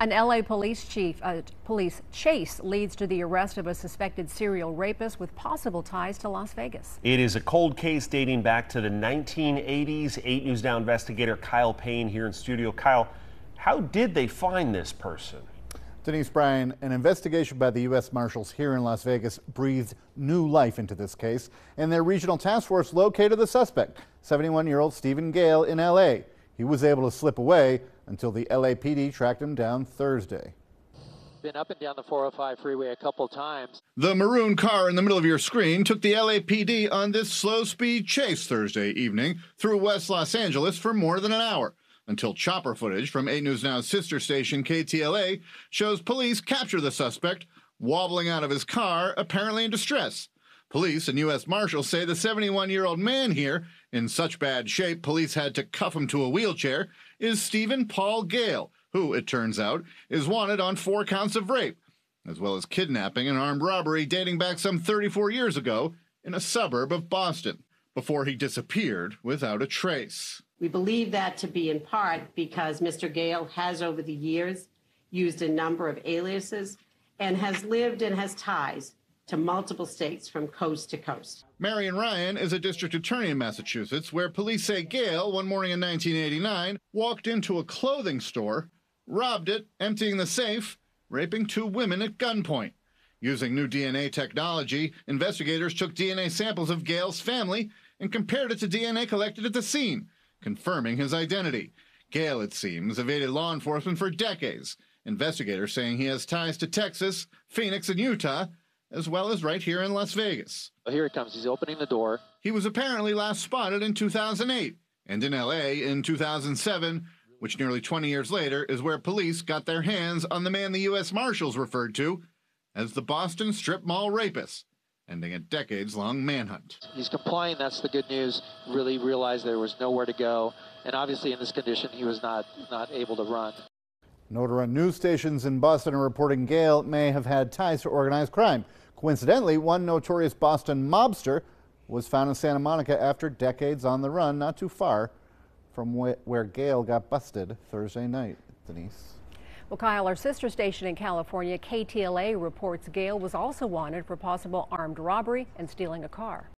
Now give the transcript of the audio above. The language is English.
An LA police chief, uh, police chase leads to the arrest of a suspected serial rapist with possible ties to Las Vegas. It is a cold case dating back to the 1980s. 8 News Now investigator Kyle Payne here in studio. Kyle, how did they find this person? Denise Bryan, an investigation by the U.S. Marshals here in Las Vegas breathed new life into this case, and their regional task force located the suspect, 71 year old Stephen Gale, in L.A. He was able to slip away until the LAPD tracked him down Thursday. Been up and down the 405 freeway a couple times. The maroon car in the middle of your screen took the LAPD on this slow speed chase Thursday evening through West Los Angeles for more than an hour until chopper footage from 8 News Now's sister station KTLA shows police capture the suspect wobbling out of his car, apparently in distress. Police and U.S. Marshals say the 71 year old man here, in such bad shape police had to cuff him to a wheelchair, is Stephen Paul Gale, who, it turns out, is wanted on four counts of rape, as well as kidnapping and armed robbery dating back some 34 years ago in a suburb of Boston, before he disappeared without a trace. We believe that to be in part because Mr. Gale has, over the years, used a number of aliases and has lived and has ties to multiple states from coast to coast. Marian Ryan is a district attorney in Massachusetts where police say Gale, one morning in 1989, walked into a clothing store, robbed it, emptying the safe, raping two women at gunpoint. Using new DNA technology, investigators took DNA samples of Gale's family and compared it to DNA collected at the scene, confirming his identity. Gale, it seems, evaded law enforcement for decades. Investigators saying he has ties to Texas, Phoenix, and Utah, as well as right here in Las Vegas. Here he comes. He's opening the door. He was apparently last spotted in 2008 and in LA in 2007, which nearly 20 years later is where police got their hands on the man the U.S. Marshals referred to as the Boston strip mall rapist, ending a decades long manhunt. He's complying. That's the good news. Really realized there was nowhere to go. And obviously, in this condition, he was not, not able to run. Notara news stations in Boston are reporting Gale may have had ties to organized crime. Coincidentally, one notorious Boston mobster was found in Santa Monica after decades on the run, not too far from where Gale got busted Thursday night. Denise. Well, Kyle, our sister station in California, KTLA, reports Gale was also wanted for possible armed robbery and stealing a car.